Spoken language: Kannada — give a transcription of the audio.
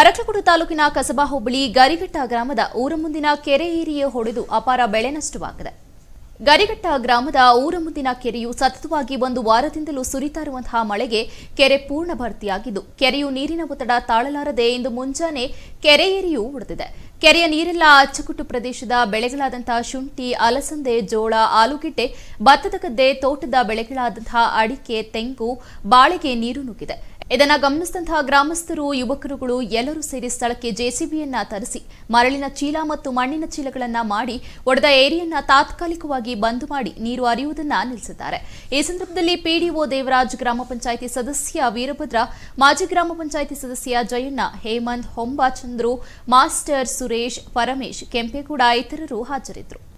ಅರಕಲಗೂಡು ತಾಲೂಕಿನ ಕಸಬಾ ಹೋಬಳಿ ಗರಿಘಟ್ಟ ಗ್ರಾಮದ ಊರ ಮುಂದಿನ ಕೆರೆ ಏರಿಯೇ ಹೊಡೆದು ಅಪಾರ ಬೆಳೆ ನಷ್ಟವಾಗಿದೆ. ಗರಿಘಟ್ಟ ಗ್ರಾಮದ ಊರ ಮುಂದಿನ ಕೆರೆಯು ಸತತವಾಗಿ ಒಂದು ವಾರದಿಂದಲೂ ಸುರಿತಾ ಇರುವಂತಹ ಮಳೆಗೆ ಕೆರೆ ಪೂರ್ಣ ಭರ್ತಿಯಾಗಿದ್ದು ಕೆರೆಯು ನೀರಿನ ಒತ್ತಡ ತಾಳಲಾರದೆ ಇಂದು ಮುಂಜಾನೆ ಕೆರೆ ಏರಿಯೂ ಒಡೆದಿದೆ. ಕೆರೆಯ ನೀರೆಲ್ಲ ಅಚ್ಚುಕಟ್ಟು ಪ್ರದೇಶದ ಬೆಳೆಗಳಾದಂತಹ ಶುಂಠಿ, ಅಲಸಂದೆ, ಜೋಳ, ಆಲೂಗೆಡ್ಡೆ, ಭತ್ತದ ಗದ್ದೆ, ತೋಟದ ಬೆಳೆಗಳಾದಂತಹ ಅಡಿಕೆ, ತೆಂಗು, ಬಾಳೆಗೆ ನೀರು ನುಗ್ಗಿದೆ. ಇದನ್ನ ಗಮನಿಸಿದಂತಹ ಗ್ರಾಮಸ್ಥರು, ಯುವಕರುಗಳು ಎಲ್ಲರೂ ಸೇರಿ ಸ್ಥಳಕ್ಕೆ ಜೆಸಿಬಿಯನ್ನ ತರಿಸಿ, ಮರಳಿನ ಚೀಲ ಮತ್ತು ಮಣ್ಣಿನ ಚೀಲಗಳನ್ನ ಮಾಡಿ, ಒಡೆದ ಏರಿಯನ್ನ ತಾತ್ಕಾಲಿಕವಾಗಿ ಬಂದ್ ಮಾಡಿ ನೀರು ಹರಿಯುವುದನ್ನ ನಿಲ್ಲಿಸಿದ್ದಾರೆ. ಈ ಸಂದರ್ಭದಲ್ಲಿ ಪಿಡಿಒ ದೇವರಾಜ್ ಗ್ರಾಮ ಪಂಚಾಯಿತಿ ಸದಸ್ಯ ವೀರಭದ್ರ, ಮಾಜಿ ಗ್ರಾಮ ಪಂಚಾಯಿತಿ ಸದಸ್ಯ ಜಯಣ್ಣ, ಹೇಮಂತ್ ಹೊಂಬಾಚಂದ್ರು ಮಾಸ್ಟರ್ ಮಾಸ್ಟರ್ ಸುರೇಶ್ ಪರಮೇಶ್ ಕೆಂಪೇಗೌಡ ಇತರರು ಹಾಜರಿದ್ದರು.